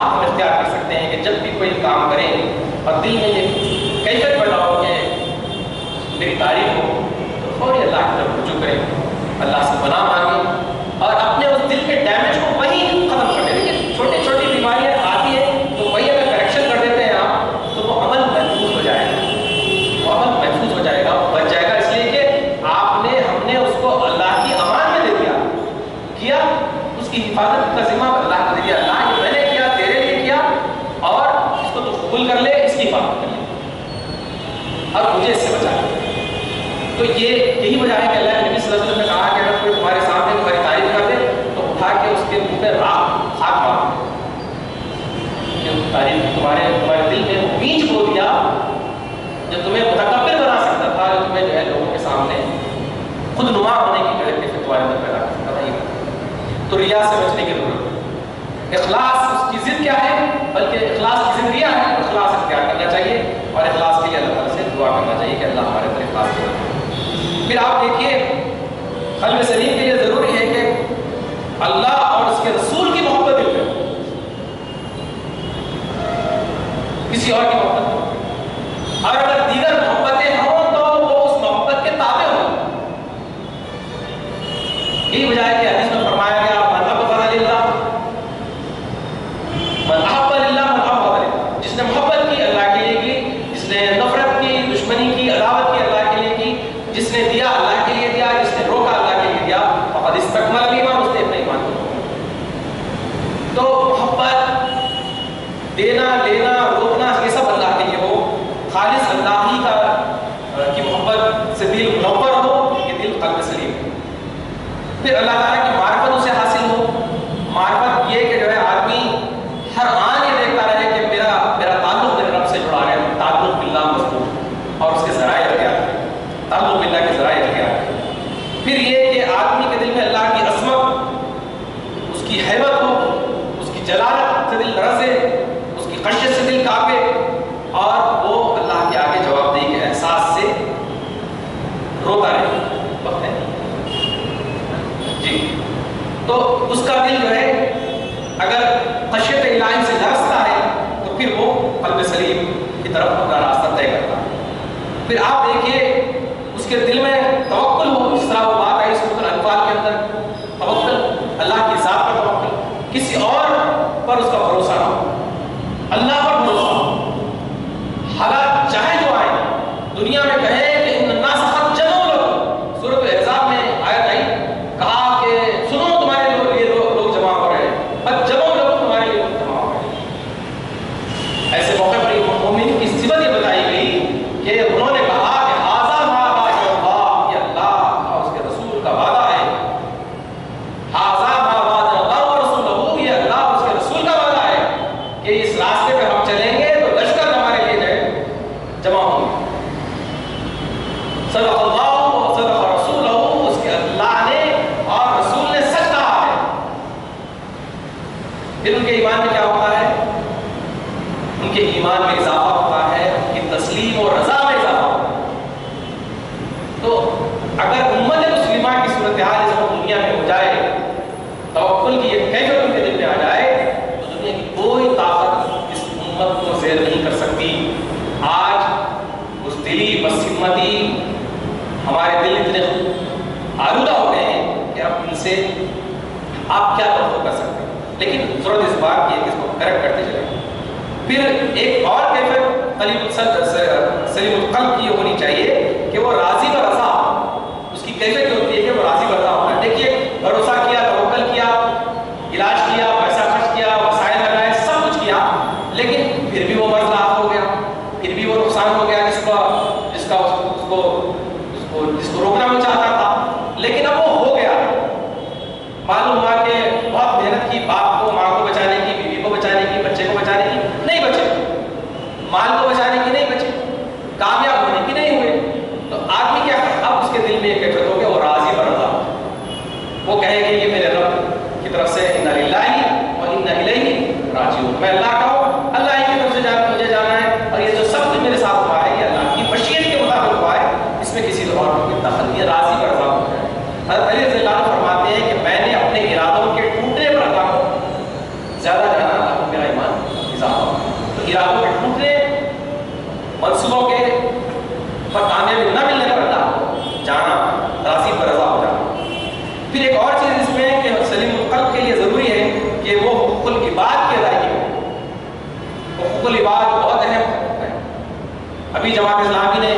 آپ اختیار کر سکتے ہیں کہ جب بھی کوئی کام کریں اور دل میں یہ کیفیت پیدا ہو کہ میری تعریف ہو، تو فوری اللہ کی طرف رجوع کریں۔ اللہ سے بنا مانگیں اور اپنے اس دل کے ڈیمیج کو وہیں ختم کر دیں لیکن چھوٹی چھوٹی بیماریاں آتی ہیں تو وہی اگر کریکشن کر دیتے ہیں آپ تو وہ عمل محفوظ ہو جائے گا وہ عمل محفوظ ہو جائے گا بچ جائے گا اس لیے کہ آپ نے ہم نے اس کو اللہ کی امان میں دے دیا کیا اس کی حفاظت کا ذمہ اللہ کو دے دیا اللہ یہ میں نے کیا تیرے لیے کیا اور اس کو تو قبول کر لے اس کی حفاظت کر لے اور مجھے اس سے بچا لے تو یہ یہی وجہ ہے کہ اللہ کے نبی صلی اللہ علیہ وسلم نے کہا کہ اگر کوئی تمہارے سامنے تمہاری تعریف کر دے تو اٹھا کے اس کے منہ پہ راک خاک مار تعریف تمہارے تمہارے دل میں وہ بیج بو دیا جو تمہیں متکبر بنا سکتا تھا، جو تمہیں جو ہے لوگوں کے سامنے خود نما ہونے کی جو ہے تمہارے اندر پیدا کر سکتا تھا۔ تو ریا سے بچنے کی ضرورت ہے اخلاص اس کی ضد کیا ہے؟ بلکہ اخلاص کی ضد ریا ہے اخلاص اختیار کرنا چاہیے اور اخلاص کے لیے اللہ تعالیٰ سے دعا کرنا چاہیے کہ اللہ ہمارے پھر آپ دیکھیے، قلب سلیم کے لیے ضروری ہے کہ اللہ اور اس کے رسول کی محبت دل میں کسی اور کی محبت نہیں اور اگر دیگر محبتیں ہوں تو وہ اس محبت کے تابع ہوں۔ یہی وجہ ہے کہ حدیث میں فرمایا گیا من احب للہ من احب للہ من احب للہ جس نے محبت کی اللہ کے لیے کی جس نے نفرت کی دشمنی کی عداوت کی اللہ کے لیے کی جس نے دیا اللہ کے لیے دیا جس نے روکا اللہ کے لیے دیا فقد استکمل الایمان اس نے اپنے ایمان کو تو محبت دینا لینا روکنا یہ سب اللہ کے لیے ہو خالص اللہ ہی کا کی محبت سے دل منور ہو یہ دل قلب سلیم ہو پھر اللہ تعالیٰ کی معرفت اسے حاصل ہو۔ معرفت یہ کہ جو ہے آدمی ہر آن یہ دیکھتا رہے کہ میرا میرا تعلق میرے رب سے جڑا ہے، تعلق باللہ مضبوط، اور اس کے ذرائع اختیار کرے تعلق باللہ کے ذرائع اختیار کرے پھر یہ کہ آدمی کے دل میں اللہ کی عظمت، اس کی حیبت ہو، اس کی جلالت سے دل لرزے اس کی خشیت سے دل کاپے، اور وہ اللہ کے آگے جواب دہی کے احساس سے روتا رہے وقت ہے جی تو اس کا دل جو ہے، اگر خشیت الہی سے لرزتا ہے، تو پھر وہ قلب سلیم کی طرف اپنا راستہ طے کرتا ہے۔ پھر آپ دیکھیے، اس کے دل میں توکل ہو جس طرح وہ بات آئی سورۃ الانفال کے اندر۔ توکل، اللہ کی ذات پر توکل، کسی اور پر اس کا بھروسہ نہ ہو۔ اللہ پر بھروسہ ہو حالات چاہے جو آئے دنیا میں کہے کہ ان الناس قد جمعوا لكم سورۃ الاحزاب میں آیت آئی کہا کہ سنو تمہارے لیے لوگ لوگ جمع ہو رہے ہیں قد جمعوا لكم تمہارے لیے لوگ جمع ہو رہے ہیں ایسے موقع پر یہ مومن کی صفت یہ بتائی گئی کہ انہوں نے کہا کہ ہاذا ما وعد اللہ یہ اللہ اور اس کے رسول کا وعدہ ہے ہاذا ما وعد اللہ ورسولہ یہ اللہ اور اس کے رسول کا وعدہ ہے کہ اس راستے پہ ہم چلیں گے تو لشکر ہمارے لیے جو ہے جمع ہوں گے صدق اللہ و صدق رسولہ اس کے اللہ نے اور رسول نے سچ کہا ہے پھر ان کے ایمان میں کیا ہوتا ہے ان کے ایمان میں اضافہ ہوتا ہے ان کی تسلیم اور رضا میں اضافہ ہوتا ہے تو اگر امت مسلمہ کی صورتحال اس وقت دنیا میں ہو جائے، توکل کی ایک کیفیت ان کے دل میں آ جائے، تو دنیا کی کوئی طاقت اس امت کو زیر نہیں کر سکتی۔ آج اس دلی بس ہمتی ہمارے دل اتنے آلودہ ہو گئے ہیں کہ اب ان سے آپ کیا توقع کر سکتے ہیں؟ لیکن ضرورت اس بات کی ہے کہ اس کو کریکٹ کرتے چلیں۔ پھر ایک اور کیفیت قلیب سلیم القلب کی ہونی چاہیے کہ وہ راضی و رضا اس کی کیفیت ہوتی ہے کہ وہ راضی و رضا ہونا دیکھیے، بھروسہ کیا، توکل کیا، علاج کیا، پیسہ خرچ کیا، وسائل لگائے، سب کچھ کیا، لیکن پھر بھی وہ مرض لاحق ہو گیا۔ پھر بھی وہ نقصان ہو گیا، جس کا جس کا اس کو اس کو جس کو روکنا وہ چاہتا مسئلوں کے پر کامیابی نہ ملنے پر نہ جانا راسی پر رضا ہو جانا۔ پھر ایک اور چیز اس میں کہ سلیم القلب کے لیے ضروری ہے کہ وہ حقوق العباد کی ادائیگی ہو حقوق العباد بہت اہم ہے ابھی جماعت اسلامی نے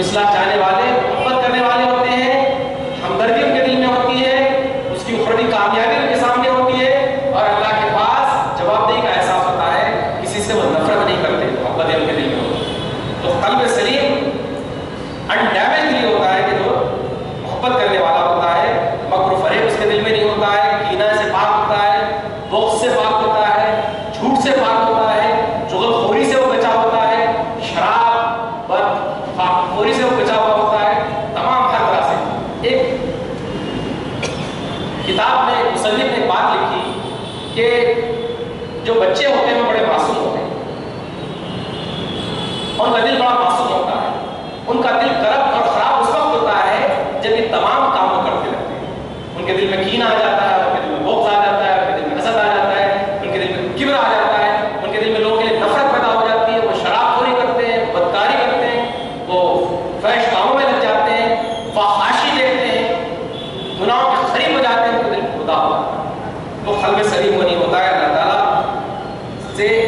اصلاح چاہنے والے ان کا دل بڑا معصوم ہوتا ہے۔ ان کا دل کرب اور خراب اس وقت ہوتا ہے جب یہ تمام کام وہ کرتے رہتے ہیں۔ ان کے دل میں کین آ جاتا ہے، ان کے دل میں بغض آ جاتا ہے، ان کے دل میں حسد آ جاتا ہے، ان کے دل میں کبر آ جاتا ہے، ان کے دل میں لوگوں کے لیے نفرت پیدا ہو جاتی ہے، وہ شراب خوری کرتے ہیں، بدکاری کرتے ہیں، وہ فحش کاموں میں لگ جاتے ہیں فحاشی دیکھتے ہیں، گناہوں کے قریب ہو جاتے ہیں، ان کے دل میں خدا ہوا وہ قلب سلیم وہ نہیں ہوتا ہے اللہ تعالیٰ سے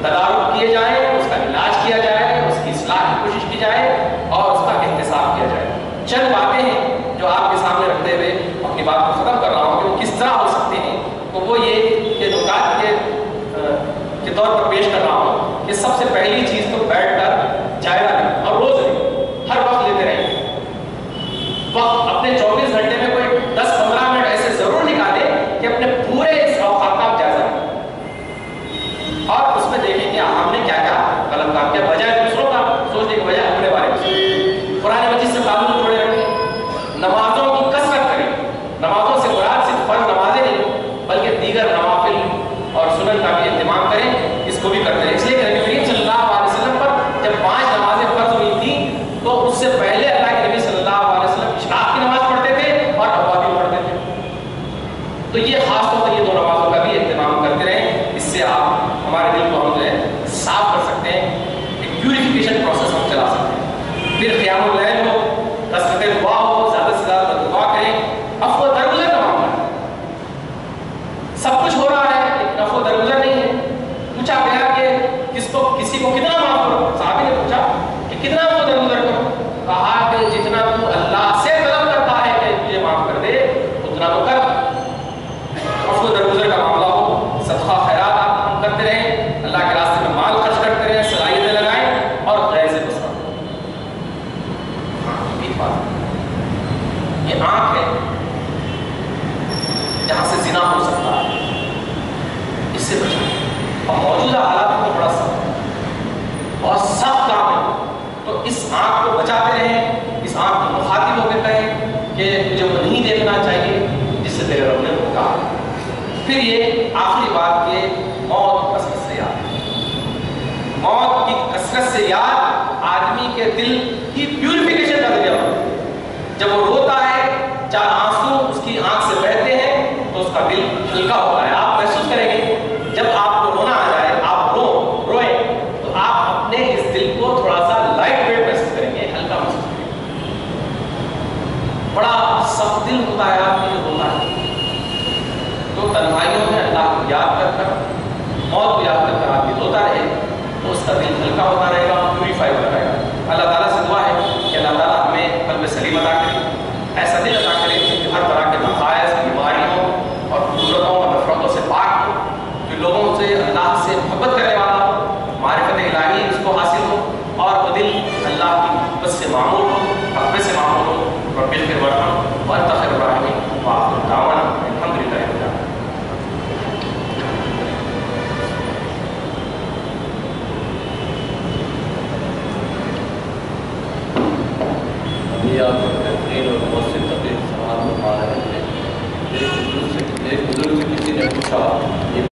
تدارک کیے جائے اس کا علاج کیا جائے، اس کی اصلاح کی کوشش کی جائے اور اس کا احتساب کیا جائے۔ چند باتیں ہیں جو آپ کے سامنے رکھتے ہوئے اپنی بات کو ختم کر رہا ہوں کہ وہ کس طرح ہو سکتے ہیں۔ تو وہ یہ کہ نکات کے طور پر پیش کر رہا ہوں کہ سب سے پہلی سنن کا بھی اہتمام کریں، اس کو بھی کرتے ہیں اس لیے کہ نبی کریم صلی اللہ علیہ وسلم پر جب پانچ نمازیں فرض ہوئی تھیں، تو اس سے پہلے اللہ کے نبی صلی اللہ علیہ وسلم اشراق کی نماز پڑھتے تھے اور ابا بھی پڑھتے تھے۔ تو یہ خاص طور پر یہ دو نمازوں کا بھی اہتمام کرتے رہیں۔ اس سے آپ، ہمارے دل کو ہم جو ہے، صاف کر سکتے ہیں۔ ایک پیوریفیکیشن پروسیس ہم چلا سکتے ہیں۔ پھر قیام اللہ اور سب کام تو اس آنکھ کو بچاتے رہیں اس آنکھ کو مخاطب ہو کے کہیں کہ مجھے وہ نہیں دیکھنا چاہیے جس سے تیرے رب نے کہا۔ پھر یہ آخری بات کہ موت کثرت سے یاد۔ موت کی کثرت سے یاد آدمی کے دل کی پیوریفیکیشن کا ذریعہ جب وہ روتا ہے، چار آنسو اس کی آنکھ سے بہتے ہیں تو اس کا دل ہلکا ہوتا ہے۔ آپ محسوس کریں گے